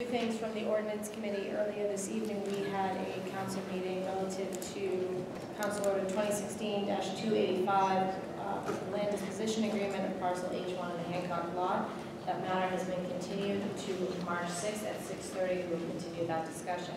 Two things from the ordinance committee. Earlier this evening, we had a council meeting relative to Council Order 2016-285, uh, land disposition agreement of parcel H1 in the Hancock lot. That matter has been continued to March 6th at 6:30. We'll continue that discussion.